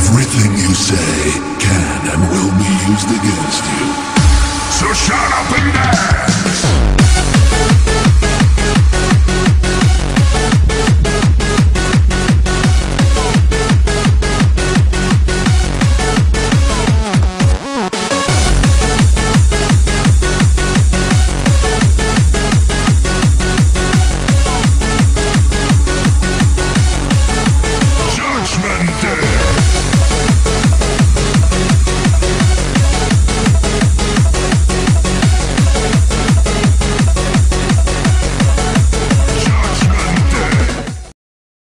Everything you say can and will be used against you. So shut up and dance!